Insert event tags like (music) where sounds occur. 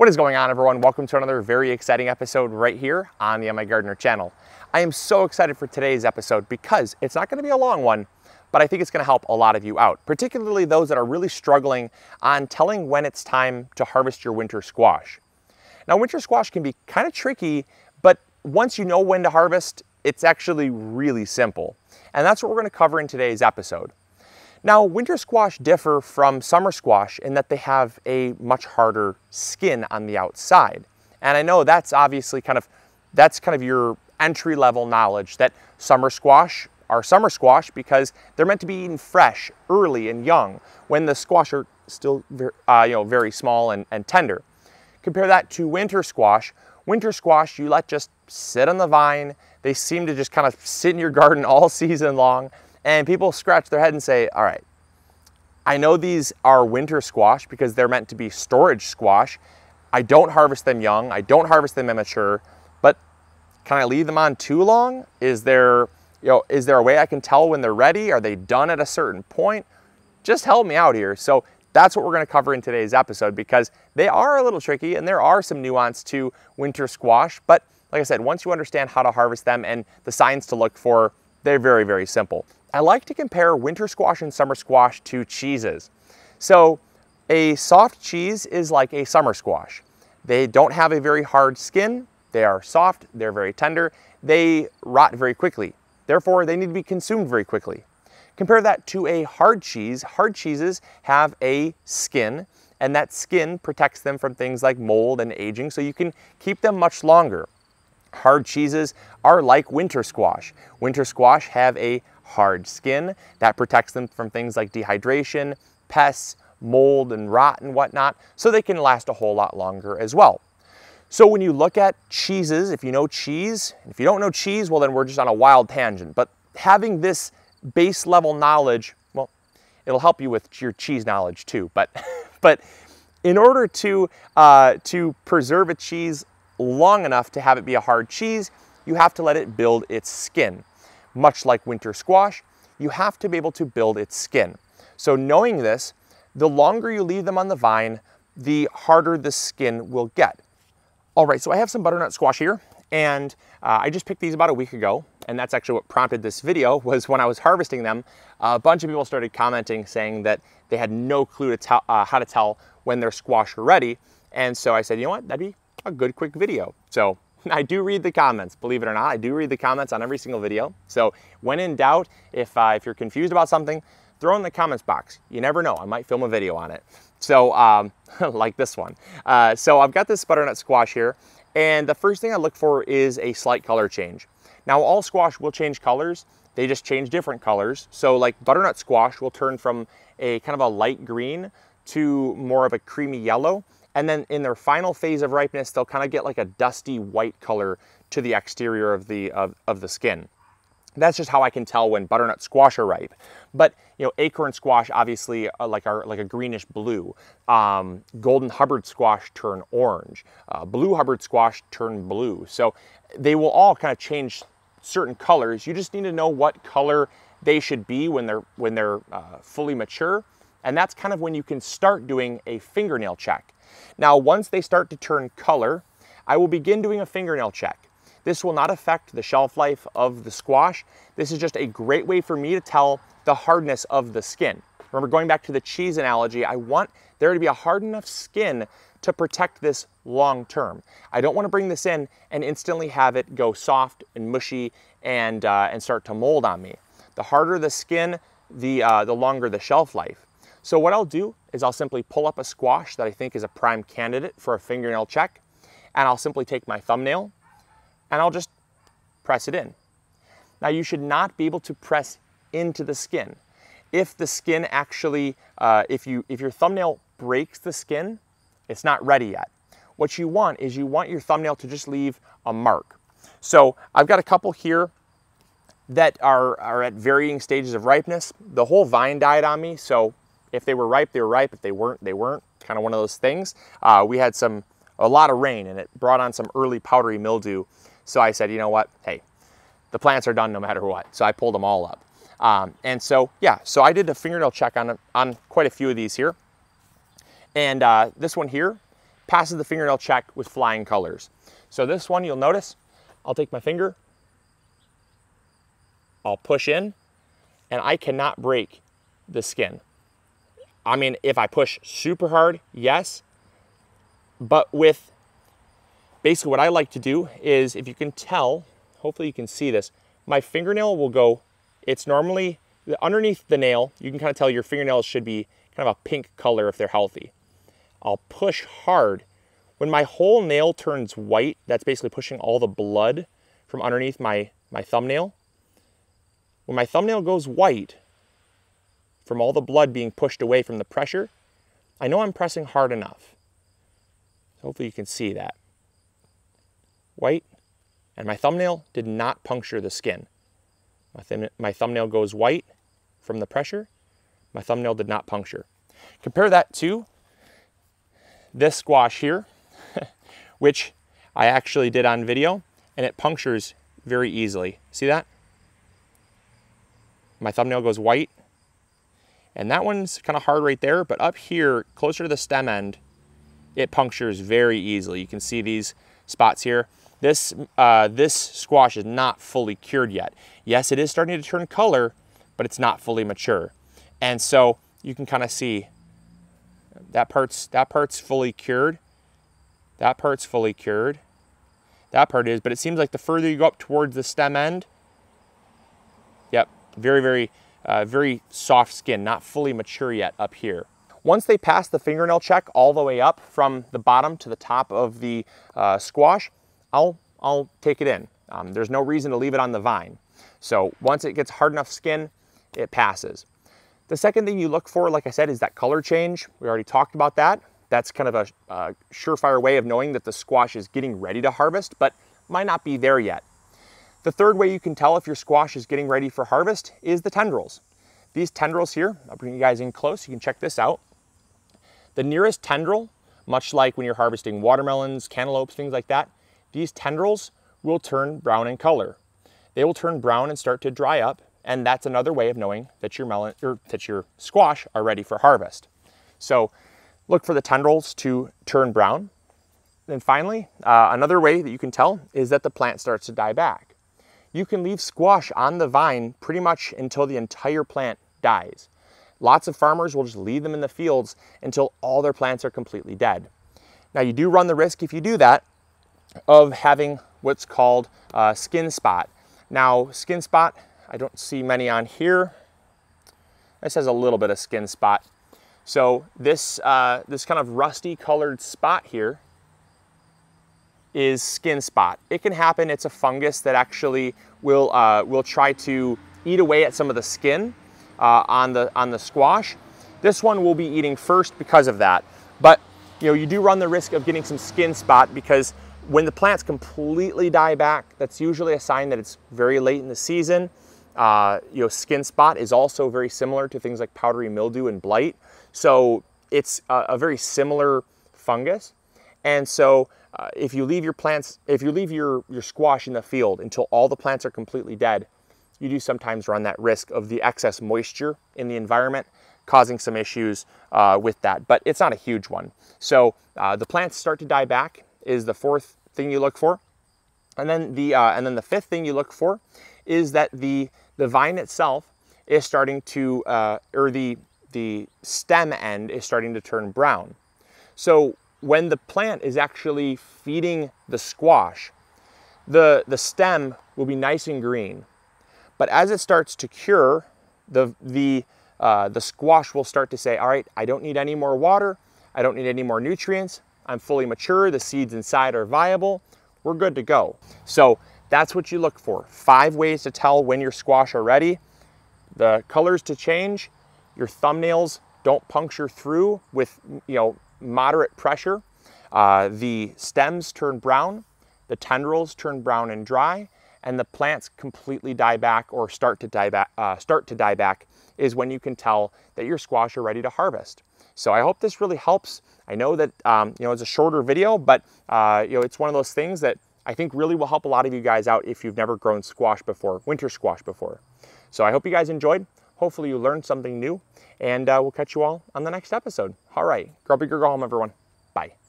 What is going on everyone? Welcome to another very exciting episode right here on the MIgardener channel. I am so excited for today's episode because it's not gonna be a long one, but I think it's gonna help a lot of you out, particularly those that are really struggling on telling when it's time to harvest your winter squash. Now winter squash can be kind of tricky, but once you know when to harvest, it's actually really simple. And that's what we're gonna cover in today's episode. Now, winter squash differ from summer squash in that they have a much harder skin on the outside. And I know that's obviously kind of, that's kind of your entry level knowledge that summer squash are summer squash because they're meant to be eaten fresh, early and young when the squash are still uh, you know, very small and, and tender. Compare that to winter squash. Winter squash you let just sit on the vine. They seem to just kind of sit in your garden (laughs) all season long and people scratch their head and say, all right, I know these are winter squash because they're meant to be storage squash. I don't harvest them young. I don't harvest them immature, but can I leave them on too long? Is there, you know, is there a way I can tell when they're ready? Are they done at a certain point? Just help me out here. So that's what we're gonna cover in today's episode because they are a little tricky and there are some nuance to winter squash, but like I said, once you understand how to harvest them and the signs to look for, they're very, very simple. I like to compare winter squash and summer squash to cheeses. So a soft cheese is like a summer squash. They don't have a very hard skin. They are soft, they're very tender. They rot very quickly. Therefore, they need to be consumed very quickly. Compare that to a hard cheese. Hard cheeses have a skin and that skin protects them from things like mold and aging so you can keep them much longer. Hard cheeses are like winter squash. Winter squash have a hard skin that protects them from things like dehydration, pests, mold and rot and whatnot, so they can last a whole lot longer as well. So when you look at cheeses, if you know cheese, if you don't know cheese, well then we're just on a wild tangent. But having this base level knowledge, well, it'll help you with your cheese knowledge too. But, (laughs) but in order to, uh, to preserve a cheese long enough to have it be a hard cheese, you have to let it build its skin. Much like winter squash, you have to be able to build its skin. So knowing this, the longer you leave them on the vine, the harder the skin will get. All right, so I have some butternut squash here, and uh, I just picked these about a week ago, and that's actually what prompted this video, (laughs) was when I was harvesting them, a bunch of people started commenting saying that they had no clue to uh, how to tell when their squash are ready, and so I said, you know what, that'd be a good quick video. So (laughs) I do read the comments, believe it or not. I do read the comments on every single video. So when in doubt, if, uh, if you're confused about something, throw in the comments box. You never know, I might film a video on it. So um, (laughs) like this one. Uh, so I've got this butternut squash here, and the first thing I look for is a slight color change. Now all squash will change colors, they just change different colors. So like butternut squash will turn from a kind of a light green to more of a creamy yellow. And then in their final phase of ripeness, they'll kind of get like a dusty white color to the exterior of the, of, of the skin. That's just how I can tell when butternut squash are ripe. But you know, acorn squash obviously uh, like are like a greenish blue. Um, golden Hubbard squash turn orange. Uh, blue Hubbard squash turn blue. So they will all kind of change certain colors. You just need to know what color they should be when they're when they're uh, fully mature, and that's kind of when you can start doing a fingernail check. Now, once they start to turn color, I will begin doing a fingernail check. This will not affect the shelf life of the squash. This is just a great way for me to tell the hardness of the skin. Remember going back to the cheese analogy, I want there to be a hard enough skin to protect this long term. I don't want to bring this in and instantly have it go soft and mushy and, uh, and start to mold on me. The harder the skin, the, uh, the longer the shelf life. So what I'll do is I'll simply pull up a squash that I think is a prime candidate for a fingernail check, and I'll simply take my thumbnail and I'll just press it in. Now you should not be able to press into the skin. If the skin actually, uh, if, you, if your thumbnail breaks the skin, it's not ready yet. What you want is you want your thumbnail to just leave a mark. So I've got a couple here that are, are at varying stages of ripeness. The whole vine died on me, so if they were ripe, they were ripe. If they weren't, they weren't. Kind of one of those things. Uh, we had some, a lot of rain and it brought on some early powdery mildew. So I said, you know what? Hey, the plants are done no matter what. So I pulled them all up. Um, and so, yeah, so I did a fingernail check on, on quite a few of these here. And uh, this one here passes the fingernail check with flying colors. So this one, you'll notice, I'll take my finger, I'll push in, and I cannot break the skin. I mean, if I push super hard, yes, but with basically what I like to do is if you can tell, hopefully you can see this, my fingernail will go, it's normally underneath the nail, you can kind of tell your fingernails should be kind of a pink color if they're healthy. I'll push hard. When my whole nail turns white, that's basically pushing all the blood from underneath my, my thumbnail. When my thumbnail goes white, from all the blood being pushed away from the pressure, I know I'm pressing hard enough. hopefully you can see that. White, and my thumbnail did not puncture the skin. My, th my thumbnail goes white from the pressure. My thumbnail did not puncture. Compare that to this squash here, (laughs) which I actually did on video, and it punctures very easily. See that? My thumbnail goes white, and that one's kind of hard right there, but up here, closer to the stem end, it punctures very easily. You can see these spots here. This, uh, this squash is not fully cured yet. Yes, it is starting to turn color, but it's not fully mature. And so you can kind of see that part's, that part's fully cured. That part's fully cured. That part is, but it seems like the further you go up towards the stem end, yep, very, very, uh, very soft skin, not fully mature yet up here. Once they pass the fingernail check all the way up from the bottom to the top of the uh, squash, I'll, I'll take it in. Um, there's no reason to leave it on the vine. So once it gets hard enough skin, it passes. The second thing you look for, like I said, is that color change. We already talked about that. That's kind of a, a surefire way of knowing that the squash is getting ready to harvest, but might not be there yet. The third way you can tell if your squash is getting ready for harvest is the tendrils. These tendrils here, I'll bring you guys in close, you can check this out. The nearest tendril, much like when you're harvesting watermelons, cantaloupes, things like that, these tendrils will turn brown in color. They will turn brown and start to dry up, and that's another way of knowing that your melon or that your squash are ready for harvest. So look for the tendrils to turn brown. And finally, uh, another way that you can tell is that the plant starts to die back. You can leave squash on the vine pretty much until the entire plant dies. Lots of farmers will just leave them in the fields until all their plants are completely dead. Now you do run the risk if you do that of having what's called a skin spot. Now, skin spot, I don't see many on here. This has a little bit of skin spot. So this, uh, this kind of rusty colored spot here is skin spot. It can happen, it's a fungus that actually will, uh, will try to eat away at some of the skin uh, on, the, on the squash. This one will be eating first because of that. But you know, you do run the risk of getting some skin spot because when the plants completely die back, that's usually a sign that it's very late in the season. Uh, you know, skin spot is also very similar to things like powdery mildew and blight. So it's a, a very similar fungus. And so uh, if you leave your plants, if you leave your, your squash in the field until all the plants are completely dead, you do sometimes run that risk of the excess moisture in the environment causing some issues uh, with that, but it's not a huge one. So uh, the plants start to die back is the fourth thing you look for. And then the, uh, and then the fifth thing you look for is that the, the vine itself is starting to, uh, or the, the stem end is starting to turn brown. So when the plant is actually feeding the squash, the, the stem will be nice and green. But as it starts to cure, the, the, uh, the squash will start to say, all right, I don't need any more water. I don't need any more nutrients. I'm fully mature, the seeds inside are viable, we're good to go. So that's what you look for. Five ways to tell when your squash are ready. The colors to change, your thumbnails don't puncture through with you know moderate pressure. Uh, the stems turn brown, the tendrils turn brown and dry, and the plants completely die back or start to die back, uh, start to die back is when you can tell that your squash are ready to harvest. So I hope this really helps. I know that um, you know it's a shorter video, but uh, you know it's one of those things that I think really will help a lot of you guys out if you've never grown squash before, winter squash before. So I hope you guys enjoyed. Hopefully you learned something new, and uh, we'll catch you all on the next episode. All right, grow big home, everyone. Bye.